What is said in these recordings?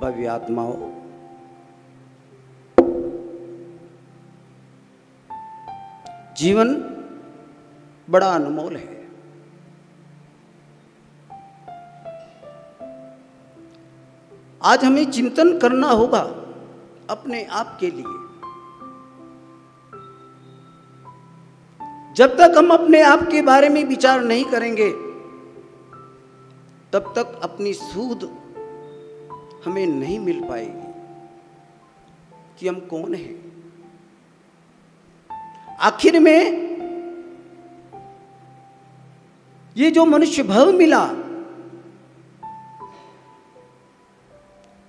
भव्य आत्माओं जीवन बड़ा अनमोल है। आज हमें चिंतन करना होगा अपने आप के लिए। जब तक हम अपने आप के बारे में विचार नहीं करेंगे, तब तक अपनी सूद हमें नहीं मिल पाएगी कि हम कौन हैं। आखिर में ये जो मनुष्य भव मिला,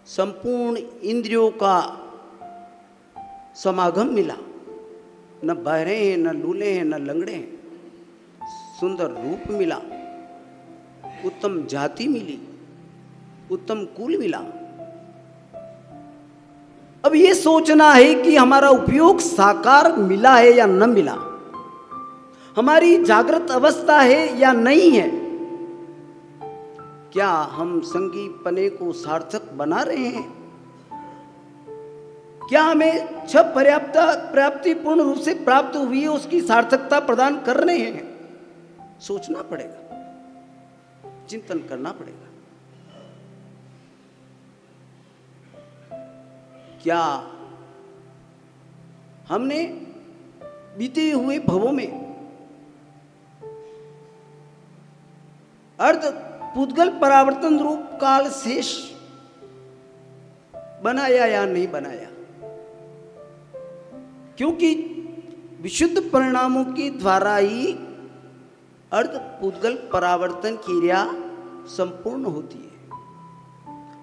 संपूर्ण इंद्रियों का समागम मिला। न बहरे हैं, न लूले हैं, न लंगड़े हैं। सुंदर रूप मिला, उत्तम जाति मिली, उत्तम कुल मिला। अब ये सोचना है कि हमारा उपयोग साकार मिला है या न मिला। हमारी जागृत अवस्था है या नहीं है? क्या हम संगीत पने को सार्थक बना रहे हैं? क्या हमें छह पर्याप्त प्राप्ति पूर्ण रूप से प्राप्त हुई है उसकी सार्थकता प्रदान कर रहे हैं? सोचना पड़ेगा। चिंतन करना पड़ेगा। क्या हमने बीते हुए भवों में अर्ध पुद्गल परावर्तन रूप काल शेष बनाया या नहीं बनाया? क्योंकि विशुद्ध परिणामों के द्वारा ही अर्ध पुद्गल परावर्तन क्रिया संपूर्ण होती है।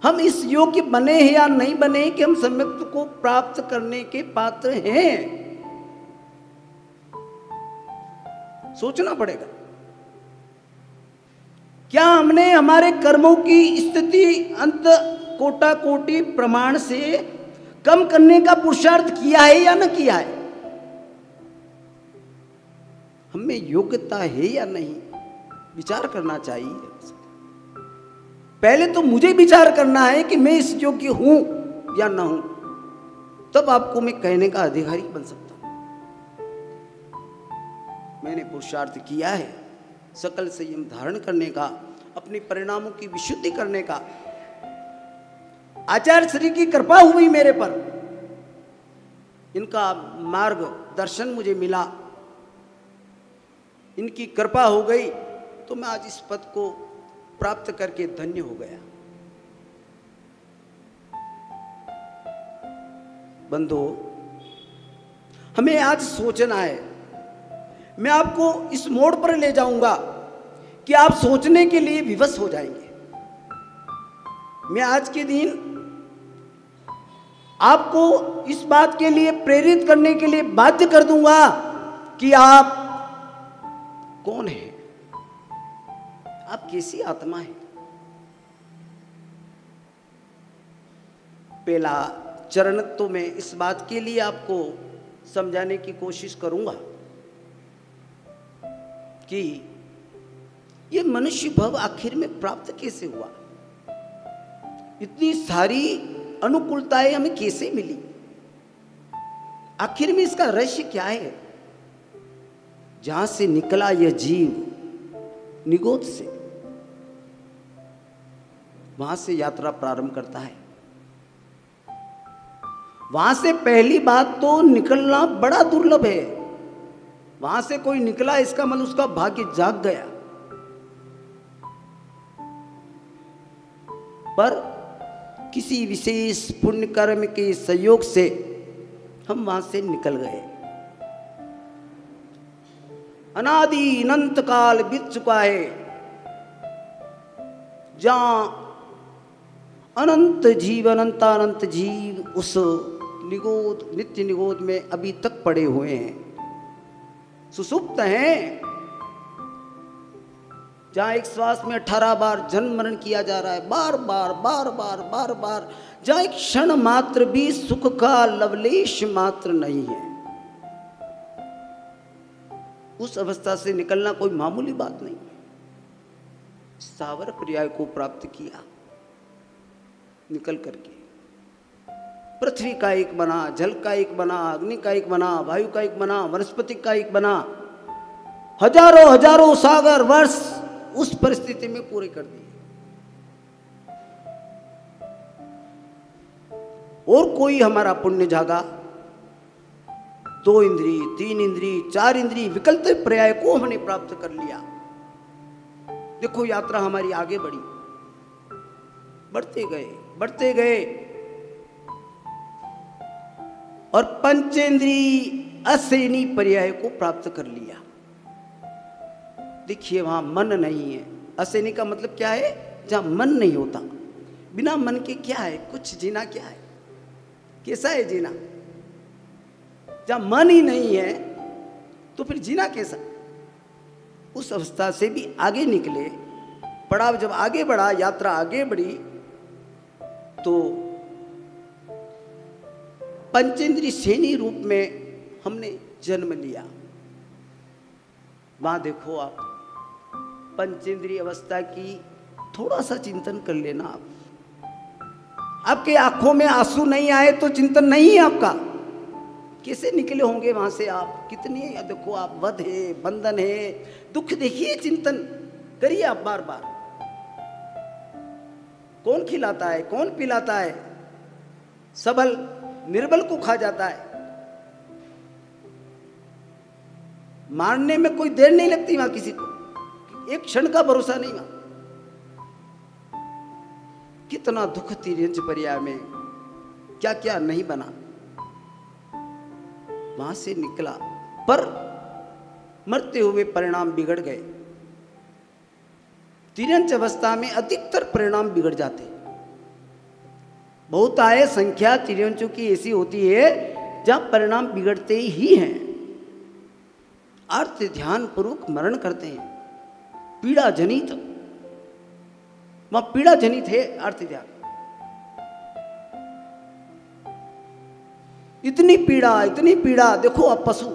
हम इस योग्य बने हैं या नहीं बने कि हम सम्यक्त को प्राप्त करने के पात्र हैं? सोचना पड़ेगा। क्या हमने हमारे कर्मों की स्थिति अंत कोटा कोटि प्रमाण से कम करने का पुरुषार्थ किया है या न किया है? हमें योग्यता है या नहीं? विचार करना चाहिए। पहले तो मुझे विचार करना है कि मैं इस योग्य हूँ या ना हूँ। तब आपको मैं कहने का अधिकारी बन सकता हूँ। मैंने पुरुषार्थ किया है, सकल संयम धारण करने का, अपने परिणामों की विशुद्धि करने का। आचार्य श्री की कृपा हुई मेरे पर। इनका मार्ग दर्शन मुझे मिला। इनकी कृपा हो गई तो मैं आज इस पद को प्राप्त करके धन्य हो गया। बंधु, हमें आज सोचना है। मैं आपको इस मोड़ पर ले जाऊँगा कि आप सोचने के लिए विवश हो जाएँगे। मैं आज के दिन आपको इस बात के लिए प्रेरित करने के लिए बाध्य कर दूँगा कि आप कौन है? आप कैसी आत्मा है। पहला चरण तो मैं इस बात के लिए आपको समझाने की कोशिश करूँगा कि ये मनुष्य भव आखिर में प्राप्त कैसे हुआ? इतनी सारी अनुकूलताएँ हमें कैसे मिली? आखिर में इसका रहस्य क्या है? जहाँ से निकला यह जीव, निगोद से। वहाँ से यात्रा प्रारंभ करता है। वहाँ से पहली बात तो निकलना बड़ा दुर्लभ है। वहाँ से कोई निकला, इसका मतलब उसका भाग्य जाग गया। पर किसी विशेष पुण्य कर्म के सहयोग से हम वहाँ से निकल गए। अनादि अनंत काल बीत चुका है। जहाँ अनंत जीव अनंतानंत जीव उस निगोद, नित्य निगोद में अभी तक पड़े हुए हैं। सुसुप्त हैं। जहाँ एक श्वास में अठारह बार जन्म मरण किया जा रहा है, बार बार बार बार बार बार, जहाँ एक क्षण मात्र भी सुख का लवलेश मात्र नहीं है। उस अवस्था से निकलना कोई मामूली बात नहीं सावर पर्याय को प्राप्त किया। निकल करके। पृथ्वी का एक बना, जल का एक बना, अग्नि का एक बना, वायु का एक बना, वनस्पति का एक बना, हज़ारों हज़ारों सागर वर्ष उस परिस्थिति में पूरे कर दिए। और कोई हमारा पुण्य जागा। दो इंद्री तीन इंद्री चार इंद्री विकल्प पर्याय को हमने प्राप्त कर लिया। देखो यात्रा हमारी आगे बढ़ी। बढ़ते गए। बढ़ते गए। और पंचेंद्री असेनी पर्याय को प्राप्त कर लिया। देखिए वहाँ मन नहीं है। असेनी का मतलब क्या है? जहाँ मन नहीं होता। बिना मन के क्या है? कुछ जीना क्या है? कैसा है जीना? जहाँ मन ही नहीं है तो फिर जीना कैसा? उस अवस्था से भी आगे निकले। पड़ाव जब आगे बढ़ा, यात्रा आगे बढ़ी तो पंचेंद्री सेनी रूप में हमने जन्म लिया। वहाँ देखो आप पंचेंद्री अवस्था की थोड़ा सा चिंतन कर लेना आप। आपके आँखों में आँसू नहीं आए तो चिंतन नहीं है आपका। कैसे निकले होंगे वहाँ से आप? कितने देखो आप वध है, बंधन है, दुख देखिए चिंतन करिए आप बार बार कौन खिलाता है, कौन पिलाता है? सबल निर्बल को खा जाता है। मारने में कोई देर नहीं लगती वहाँ किसी को। एक क्षण का भरोसा नहीं वहाँ कितना दुख तिरंज परिया में क्या क्या नहीं बना। वहाँ से निकला, पर मरते हुए परिणाम बिगड़ गए। तिरंज अवस्था में अधिकतर परिणाम बिगड़ जाते बहुत आए संख्या तिरंजों की ऐसी होती है, जहाँ परिणाम बिगड़ते ही हैं। अर्थ ध्यान पूर्वक मरण करते हैं। पीड़ा जनित वहाँ पीड़ा जनित है अर्थ ध्यान। इतनी पीड़ा इतनी पीड़ा, देखो आप पशु।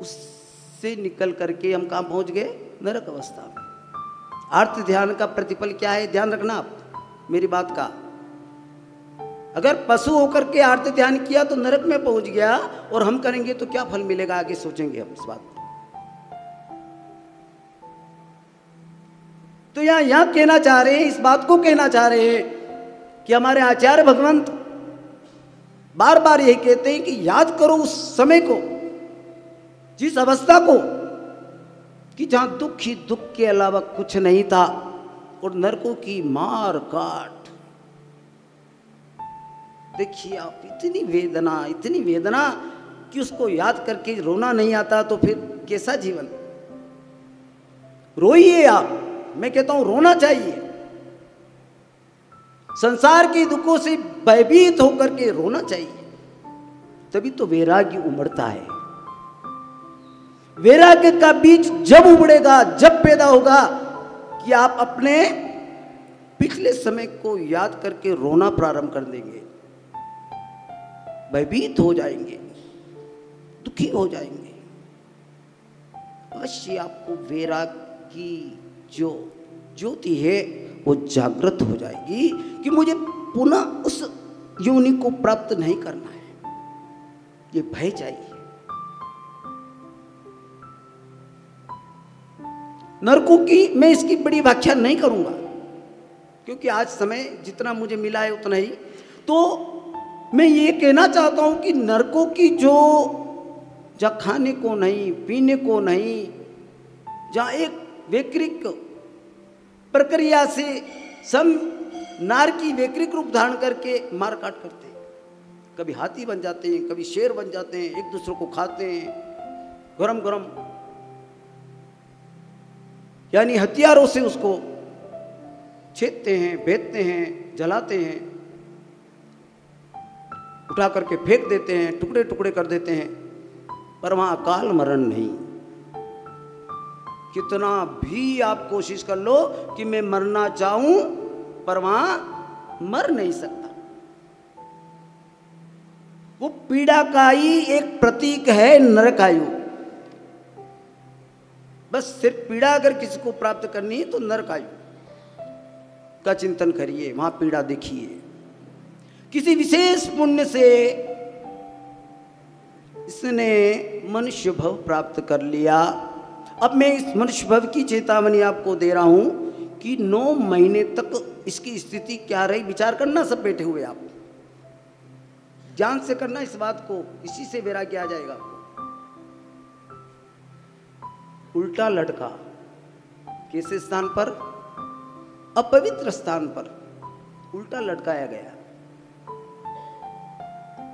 उससे निकल करके हम कहा पहुँच गए? नरक अवस्था में। अर्थ ध्यान का प्रतिफल क्या है? ध्यान रखना आप, मेरी बात का। अगर पशु होकर के आर्थ ध्यान किया तो नरक में पहुँच गया और हम करेंगे तो क्या फल मिलेगा? आगे सोचेंगे हम इस बात तो यहाँ यहाँ कहना चाह रहे हैं, इस बात को कहना चाह रहे हैं कि हमारे आचार्य भगवंत बार बार यही कहते हैं कि याद करो उस समय को, जिस अवस्था को कि जहाँ दुख ही दुख के अलावा कुछ नहीं था और नरकों की मार काट। देखिए आप, इतनी वेदना इतनी वेदना कि उसको याद करके रोना नहीं आता तो फिर कैसा जीवन? रोइए आप, मैं कहता हूँ रोना चाहिए। संसार के दुखों से भयभीत होकर के रोना चाहिए। तभी तो वैराग्य उमड़ता है। वैराग्य का बीज जब उबड़ेगा, जब पैदा होगा, कि आप अपने पिछले समय को याद करके रोना प्रारंभ कर देंगे। भयभीत हो जाएँगे, दुखी हो जाएँगे। अवश्य आपको वैराग की जो ज्योति है, वो जागृत हो जाएगी कि मुझे पुनः उस योनि को प्राप्त नहीं करना है। ये भय चाहिए। नरकों की मैं इसकी बड़ी व्याख्या नहीं करूँगा। क्योंकि आज समय जितना मुझे मिला है उतना ही। तो मैं ये कहना चाहता हूँ कि नरकों की जो जहाँ खाने को नहीं, पीने को नहीं जहाँ एक वैकृक प्रक्रिया से सम नार की वैकृक रूप धारण करके मार काट करते हैं। कभी हाथी बन जाते हैं, कभी शेर बन जाते हैं, एक दूसरे को खाते हैं गरम गरम यानी हथियारों से उसको छेदते हैं भेदते हैं, जलाते हैं, उठा करके फेंक देते हैं टुकड़े टुकड़े कर देते हैं, पर वहाँ अकाल मरण नहीं। कितना भी आप कोशिश कर लो कि मैं मरना चाहूँ, पर वहाँ मर नहीं सकता। वो पीड़ा का ही एक प्रतीक है नरकायु। बस सिर्फ़ पीड़ा अगर किसी को प्राप्त करनी है तो नरक आयु। का चिंतन करिए वहाँ पीड़ा देखिए। किसी विशेष पुण्य से इसने मनुष्य भव प्राप्त कर लिया। अब मैं इस मनुष्य भव की चेतावनी आपको दे रहा हूँ कि नौ महीने तक इसकी स्थिति क्या रही, विचार करना सब बैठे हुए आप। ध्यान से करना इस बात को, इसी से बेरा किया जाएगा? उल्टा लटका। किस स्थान पर, अपवित्र स्थान पर उल्टा लटकाया गया।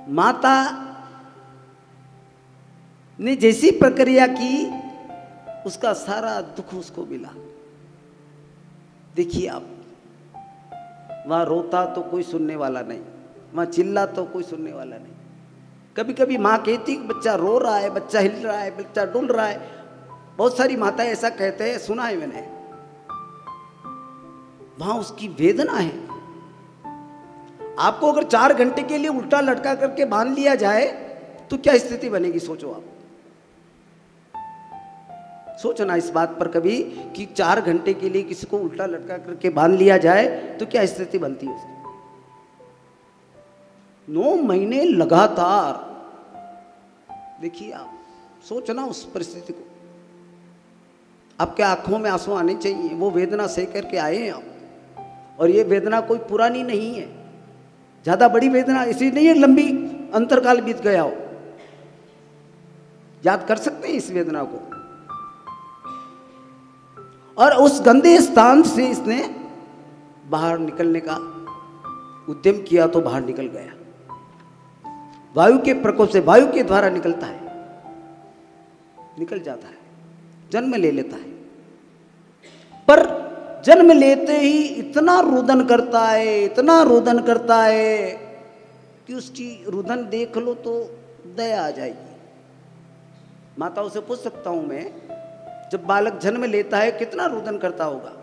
माता ने जैसी प्रक्रिया की, उसका सारा दुख उसको मिला। देखिए आप, वहाँ रोता तो कोई सुनने वाला नहीं, वहाँ चिल्ला तो कोई सुनने वाला नहीं। कभी कभी माँ कहती बच्चा रो रहा है, बच्चा हिल रहा है, बच्चा डुल रहा है बहुत सारी माताएँ ऐसा कहते हैं, सुना है मैंने। वहाँ उसकी वेदना है। आपको अगर चार घंटे के लिए उल्टा लटका करके बाँध लिया जाए तो क्या स्थिति बनेगी, सोचो आप। सोचना इस बात पर कभी कि चार घंटे के लिए किसी को उल्टा लटका करके बाँध लिया जाए तो क्या स्थिति बनती है उसकी? नौ महीने लगातार। देखिए आप सोचना उस परिस्थिति को। आपके आँखों में आँसू आने चाहिए? वो वेदना सह करके आए हैं आप और ये वेदना कोई पुरानी नहीं है। ज़्यादा बड़ी वेदना इसी नहीं है लंबी अंतरकाल बीत गया हो। याद कर सकते हैं इस वेदना को। और उस गंदे स्थान से इसने बाहर निकलने का उद्यम किया तो बाहर निकल गया। वायु के प्रकोप से, वायु के द्वारा निकलता है। निकल जाता है। जन्म ले लेता है। पर जन्म लेते ही इतना रुदन करता है, इतना रुदन करता है कि उसकी रुदन देख लो तो दया आ जाएगी। माताओं से पूछ सकता हूँ मैं, जब बालक जन्म लेता है कितना रुदन करता होगा?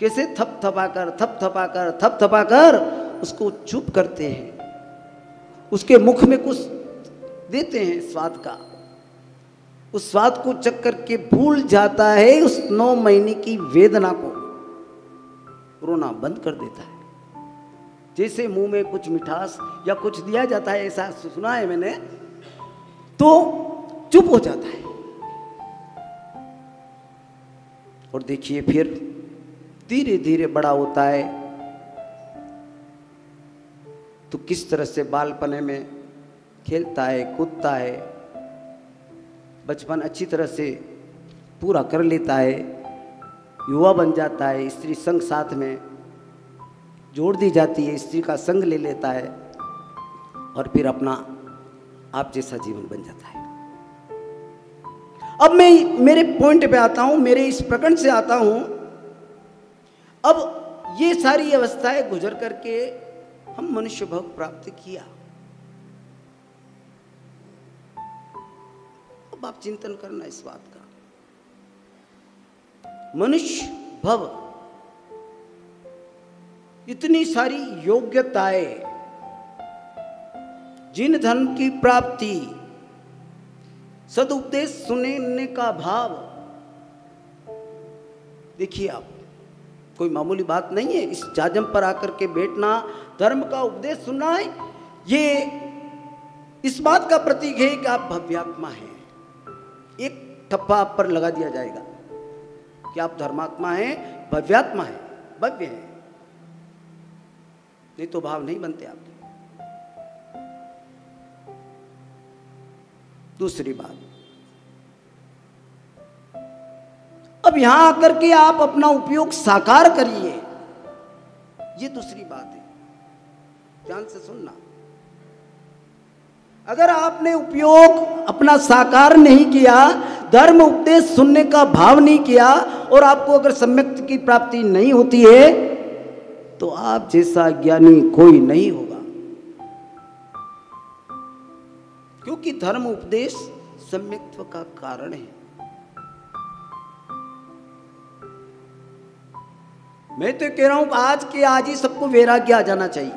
कैसे थप थपाकर थप थपाकर थप थपाकर उसको चुप करते हैं। उसके मुख में कुछ देते हैं स्वाद का। उस स्वाद को चक करके भूल जाता है उस नौ महीने की वेदना को। रोना बंद कर देता है। जैसे मुँह में कुछ मिठास या कुछ दिया जाता है, ऐसा सुना है मैंने तो चुप हो जाता है। और देखिए फिर धीरे धीरे बड़ा होता है। तो किस तरह से बालपने में खेलता है, कूदता है बचपन अच्छी तरह से पूरा कर लेता है, युवा बन जाता है, स्त्री संग साथ में जोड़ दी जाती है, स्त्री का संग ले लेता है और फिर अपना आप जैसा जीवन बन जाता है। अब मैं मेरे पॉइंट पे आता हूँ, मेरे इस प्रकरण से आता हूँ। अब ये सारी अवस्थाएँ गुजर करके हम मनुष्य भव प्राप्त किया। आप चिंतन करना इस बात का। मनुष्य भव। इतनी सारी योग्यताएँ, जिन धन की प्राप्ति, सदुपदेश सुनने का भाव। देखिए आप, कोई मामूली बात नहीं है, इस जाजम पर आकर के बैठना, धर्म का उपदेश सुनना है ये इस बात का प्रतीक है कि आप भव्यात्मा हैं। ठप्पा आप पर लगा दिया जाएगा कि आप धर्मात्मा हैं, भव्यात्मा हैं, भव्य हैं। नहीं तो भाव नहीं बनते आपके दूसरी बात। अब यहाँ आकर के आप अपना उपयोग साकार करिए। ये दूसरी बात है। ध्यान से सुनना। अगर आपने उपयोग अपना साकार नहीं किया, धर्म उपदेश सुनने का भाव नहीं किया, और आपको अगर सम्यक्त की प्राप्ति नहीं होती है तो आप जैसा ज्ञानी कोई नहीं होगा। क्योंकि धर्म उपदेश सम्यक्त्व का कारण है। मैं तो कह रहा हूँ आज के आज ही सबको वैराग्य आ जाना चाहिए।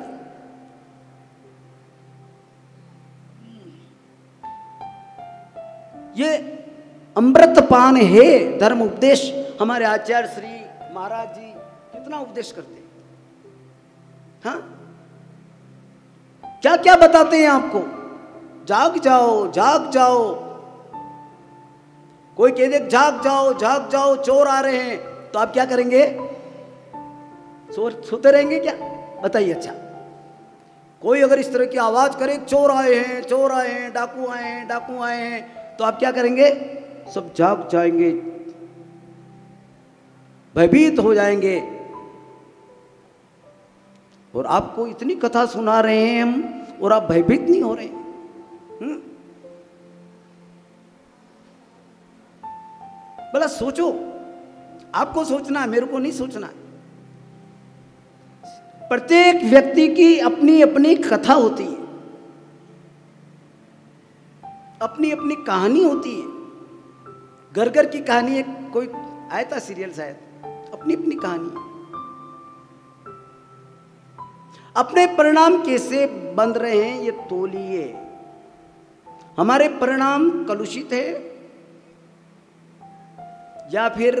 ये अमृत पान है धर्म उपदेश। हमारे आचार्य श्री महाराज जी कितना उपदेश करते हाँ? क्या क्या बताते हैं आपको? जाग जाओ जाग जाओ। कोई कह दे, जाग जाओ जाग जाओ, चोर आ रहे हैं। तो आप क्या करेंगे? चोर सोते रहेंगे क्या? बताइए अच्छा। कोई अगर इस तरह की आवाज़ करे, चोर आए हैं, चोर आए हैं, डाकू आए हैं, डाकू आए हैं तो आप क्या करेंगे? सब जाग जाएँगे। भयभीत हो जाएँगे। और आपको इतनी कथा सुना रहे हैं हम, और आप भयभीत नहीं हो रहे। हम्म? भला सोचो, आपको सोचना है, मेरे को नहीं सोचना प्रत्येक व्यक्ति की अपनी अपनी कथा होती है। अपनी अपनी कहानी होती है। घर घर की कहानी एक कोई आया था सीरियल शायद अपनी अपनी कहानी। अपने परिणाम कैसे बन रहे हैं, ये तोलिए हमारे परिणाम कलुषित है, या फिर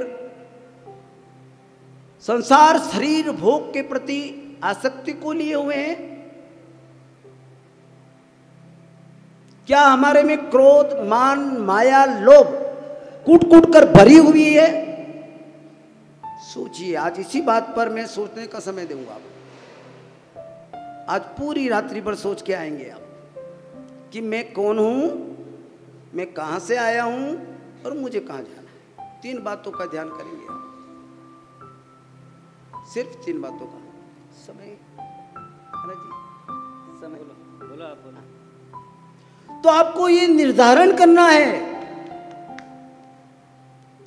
संसार शरीर भोग के प्रति आसक्ति को लिए हुए हैं क्या हमारे में क्रोध, मान, माया, लोभ कूट कूट कर भरी हुई है? सोचिए, आज इसी बात पर मैं सोचने का समय दूँगा आज पूरी रात्रि पर सोच के आएँगे आप कि मैं कौन हूँ, मैं कहाँ से आया हूँ और मुझे कहाँ जाना है। तीन बातों का ध्यान करेंगे आप। सिर्फ़ तीन बातों का। समय? जी, समय। बोलो बोलो आप बोलो। तो आपको ये निर्धारण करना है।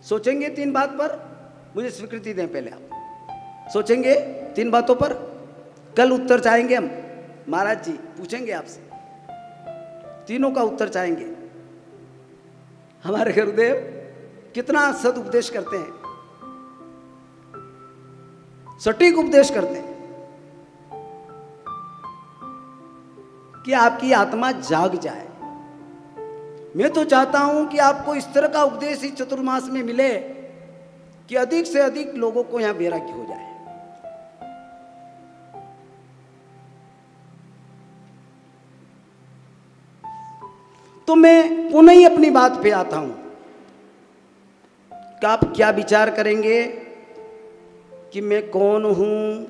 सोचेंगे तीन बात पर, मुझे स्वीकृति दें पहले आप। सोचेंगे तीन बातों पर, कल उत्तर चाहेंगे हम। महाराज जी, पूछेंगे आपसे। तीनों का उत्तर चाहेंगे। हमारे गुरुदेव, कितना सद उपदेश करते हैं? सटीक उपदेश करते हैं। कि आपकी आत्मा जाग जाए। मैं तो चाहता हूँ कि आपको इस तरह का उपदेश इस चतुर्मास में मिले कि अधिक से अधिक लोगों को यहाँ वैराग्य हो जाए। तो मैं पुनः ही अपनी बात पे आता हूँ कि आप क्या विचार करेंगे कि मैं कौन हूँ,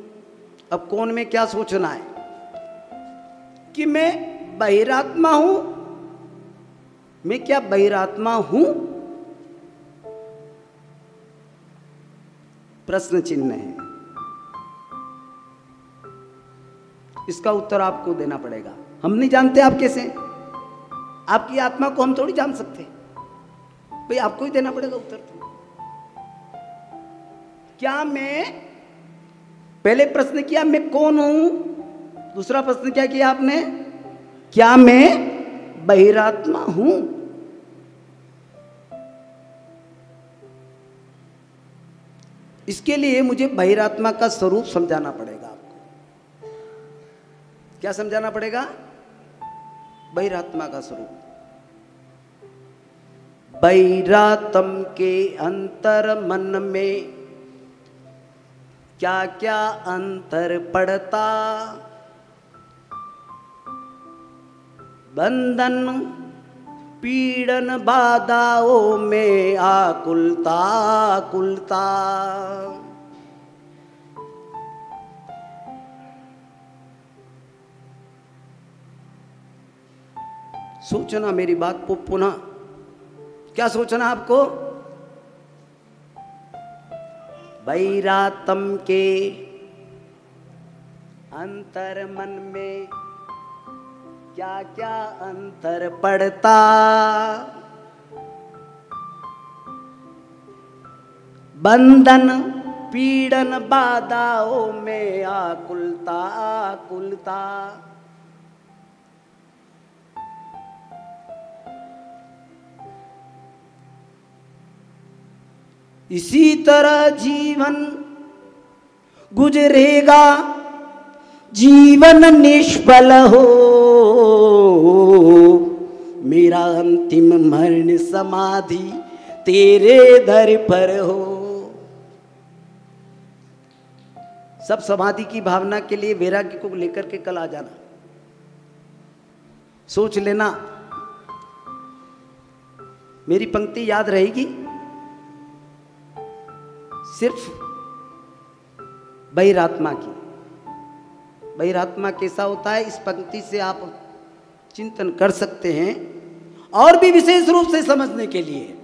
अब कौन में क्या सोचना है? कि मैं बहिरात्मा हूँ मैं क्या बहिरात्मा हूँ? प्रश्न चिन्ह है। इसका उत्तर आपको देना पड़ेगा। हम नहीं जानते आप कैसे आपकी आत्मा को हम थोड़ी जान सकते भाई, आपको ही देना पड़ेगा उत्तर तो। क्या मैं, पहले प्रश्न किया मैं कौन हूँ? दूसरा प्रश्न क्या किया आपने? क्या मैं बहिरात्मा हूँ। इसके लिए मुझे बहिरात्मा का स्वरूप समझाना पड़ेगा आपको। क्या समझाना पड़ेगा? बहिरात्मा का स्वरूप। बैरातम के अंतर मन में क्या क्या अंतर पड़ता? बंधन, पीड़न बाधाओं में आकुलता कुलता सोचना मेरी बात को पुनः क्या सोचना आपको? बैरातम के अंतर मन में क्या क्या अंतर पड़ता? बंधन, पीड़न बाधाओं में आकुलता आकुलता। इसी तरह जीवन गुजरेगा, जीवन निष्फल हो। मेरा अंतिम मरण समाधि तेरे दर पर हो। सब समाधि की भावना के लिए वैराग्य को लेकर के कल आ जाना। सोच लेना। मेरी पंक्ति याद रहेगी। सिर्फ़ बहिरात्मा की। बहिरात्मा कैसा होता है, इस पंक्ति से आप चिंतन कर सकते हैं, और भी विशेष रूप से समझने के लिए।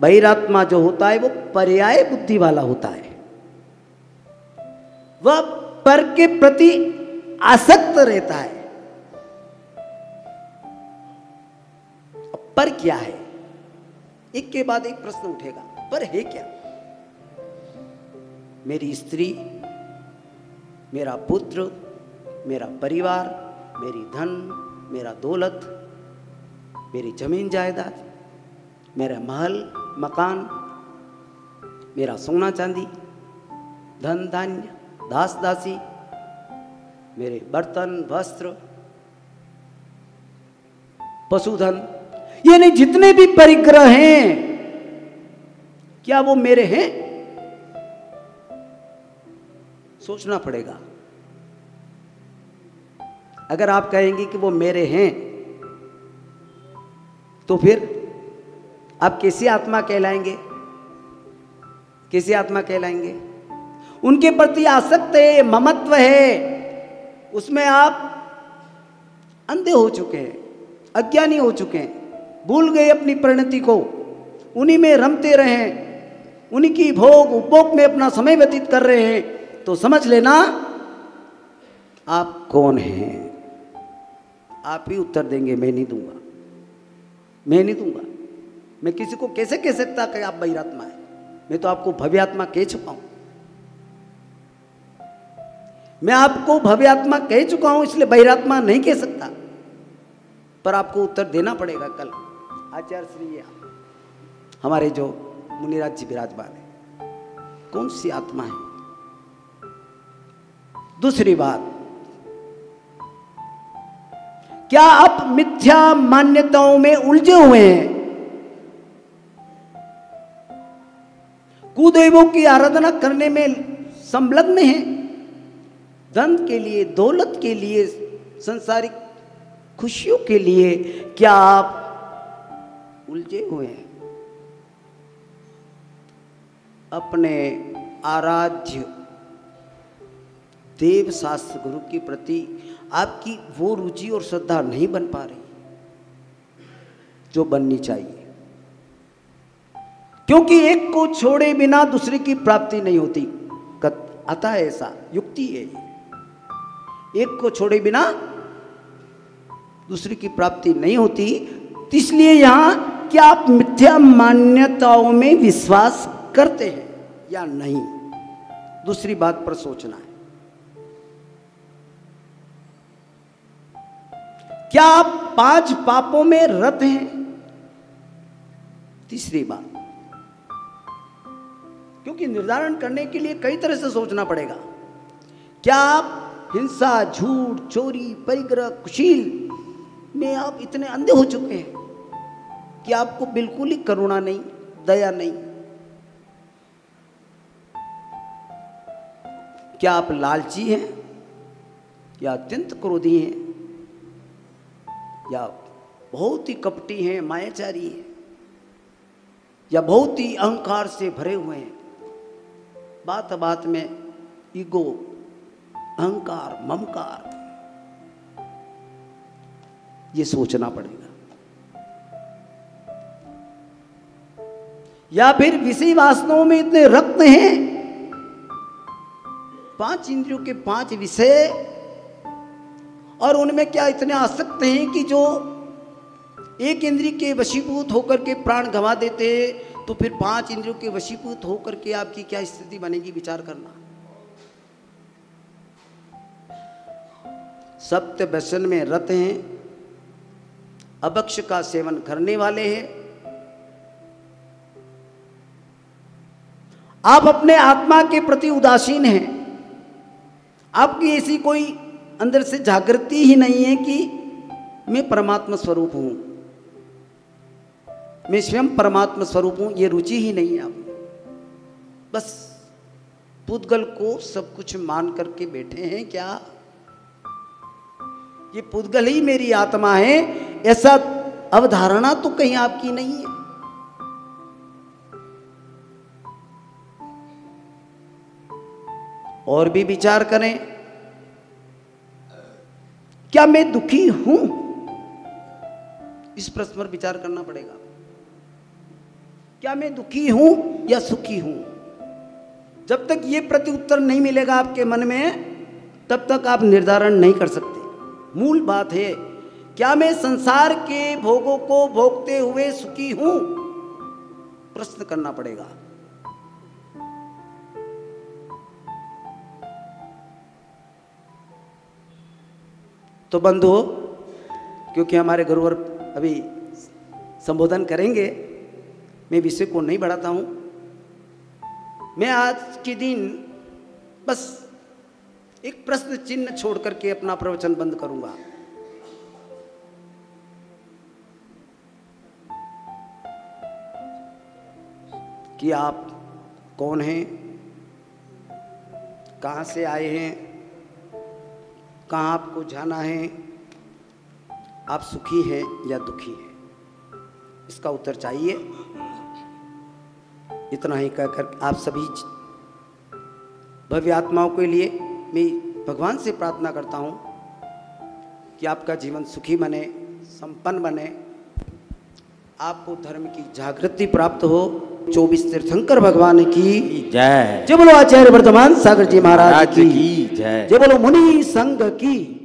बहिरात्मा जो होता है, वो पर्याय बुद्धि वाला होता है। वह पर के प्रति आसक्त रहता है। पर क्या है? एक के बाद एक प्रश्न उठेगा, पर है क्या? मेरी स्त्री मेरा पुत्र, मेरा परिवार, मेरी धन, मेरा दौलत, मेरी ज़मीन जायदाद, मेरा महल, मकान, मेरा सोना चांदी, धन धान्य, दास दासी, मेरे बर्तन, वस्त्र, पशुधन ये नहीं जितने भी परिग्रह हैं, क्या वो मेरे हैं? सोचना पड़ेगा। अगर आप कहेंगे कि वो मेरे हैं तो फिर आप कैसी आत्मा कहलाएँगे। कैसी आत्मा कहलाएँगे। उनके प्रति आसक्त है, ममत्व है, उसमें आप अंधे हो चुके हैं, अज्ञानी हो चुके हैं, भूल गए अपनी परिणति को, उन्हीं में रमते रहे उन्हीं की भोग उपभोग में अपना समय व्यतीत कर रहे हैं। तो समझ लेना, आप कौन हैं? आप ही उत्तर देंगे, मैं नहीं दूँगा। मैं नहीं दूँगा। मैं किसी को कैसे कह सकता कि आप बहिरात्मा है? मैं तो आपको भव्यात्मा कह चुका हूँ। मैं आपको भव्यात्मा कह चुका हूँ, इसलिए बहिरात्मा नहीं कह सकता। पर आपको उत्तर देना पड़ेगा कल। आचार्य श्री, हमारे जो मुनिराज जी विराजमान है, कौन सी आत्मा है? दूसरी बात। क्या आप मिथ्या मान्यताओं में उलझे हुए हैं? कुदेवों की आराधना करने में संलग्न हैं? धन के लिए, दौलत के लिए, संसारिक खुशियों के लिए क्या आप उलझे हुए हैं? अपने आराध्य देव शास्त्र गुरु के प्रति आपकी वो रुचि और श्रद्धा नहीं बन पा रही, जो बननी चाहिए। क्योंकि एक को छोड़े बिना दूसरे की प्राप्ति नहीं होती। आता है ऐसा, युक्ति है एक को छोड़े बिना दूसरे की प्राप्ति नहीं होती, इसलिए यहाँ क्या आप मिथ्या मान्यताओं में विश्वास करते हैं या नहीं? दूसरी बात पर सोचना है। क्या आप पाँच पापों में रत हैं? तीसरी बात, क्योंकि निर्धारण करने के लिए कई तरह से सोचना पड़ेगा। क्या आप हिंसा, झूठ, चोरी, परिग्रह, कुशील में आप इतने अंधे हो चुके हैं कि आपको बिल्कुल ही करुणा नहीं, दया नहीं? क्या आप लालची हैं या अत्यंत क्रोधी हैं? या बहुत ही कपटी हैं, मायाचारी हैं, या बहुत ही अहंकार से भरे हुए हैं। बात बात में ईगो, अहंकार, ममकार, ये सोचना पड़ेगा। या फिर विषय वासनाओं में इतने रक्त हैं, पाँच इंद्रियों के पाँच विषय और उनमें क्या इतने आसक्त हैं कि जो एक इंद्रिय के वशीभूत होकर के प्राण गंवा देते हैं तो फिर पाँच इंद्रियों के वशीभूत होकर के आपकी क्या स्थिति बनेगी विचार करना। सत्य व्यसन में रत हैं, अभक्ष का सेवन करने वाले हैं। आप अपने आत्मा के प्रति उदासीन हैं, आपकी ऐसी कोई अंदर से जागृति ही नहीं है कि मैं परमात्मा स्वरूप हूँ। मैं स्वयं परमात्मा स्वरूप हूँ, ये रुचि ही नहीं है आप बस पुद्गल को सब कुछ मान करके बैठे हैं, क्या? ये पुद्गल ही मेरी आत्मा है, ऐसा अवधारणा तो कहीं आपकी नहीं है। और भी विचार करें। क्या मैं दुखी हूँ? इस प्रश्न पर विचार करना पड़ेगा। क्या मैं दुखी हूँ या सुखी हूँ? जब तक ये प्रति उत्तर नहीं मिलेगा आपके मन में, तब तक आप निर्धारण नहीं कर सकते। मूल बात है, क्या मैं संसार के भोगों को भोगते हुए सुखी हूँ? प्रश्न करना पड़ेगा। तो बंधु क्योंकि हमारे गुरुवर अभी संबोधन करेंगे। मैं विषय को नहीं बढ़ाता हूँ। मैं आज के दिन बस एक प्रश्न चिन्ह छोड़ करके अपना प्रवचन बंद करूँगा। कि आप कौन हैं? कहाँ से आए हैं? कहाँ आपको जाना है। आप सुखी हैं या दुखी हैं? इसका उत्तर चाहिए। इतना ही कहकर आप सभी भव्य आत्माओं के लिए मैं भगवान से प्रार्थना करता हूँ कि आपका जीवन सुखी बने, संपन्न बने। आपको धर्म की जागृति प्राप्त हो। चौबीस तीर्थंकर भगवान की। जय। जय बोलो आचार्य वर्तमान सागर जी महाराज की जय। जय बोलो मुनि संघ की।